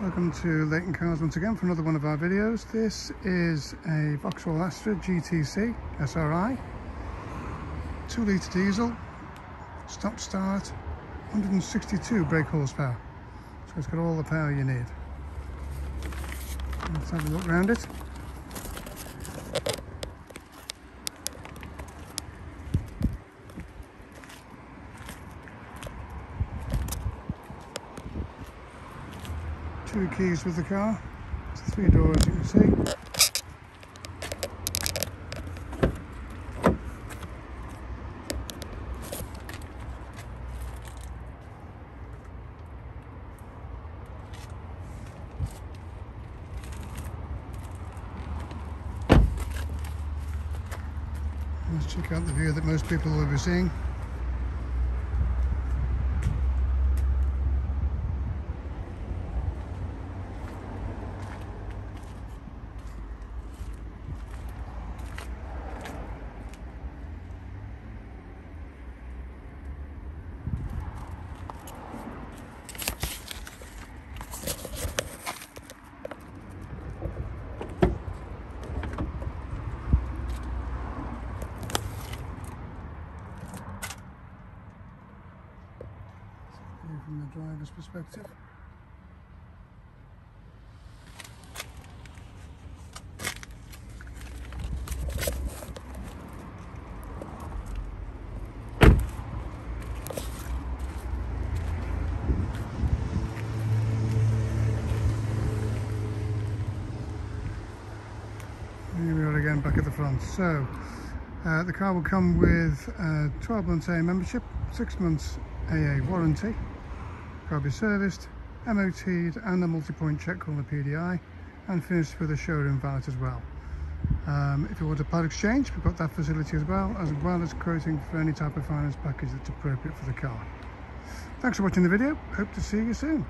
Welcome to Leighton Cars once again for another one of our videos. This is a Vauxhall Astra GTC SRI, 2 litre diesel, stop start, 162 brake horsepower. So it's got all the power you need. Let's have a look around it. Two keys with the car, it's three doors you can see. Let's check out the view that most people will be seeing. View from the driver's perspective. Here we are again back at the front. So uh, the car will come with a 12 months AA membership, 6 months AA warranty. Be serviced, MOT'd and a multi-point check on the PDI and finished with a showroom valet as well. Um, if you want a part exchange, we've got that facility as well, as well as quoting for any type of finance package that's appropriate for the car. Thanks for watching the video. Hope to see you soon.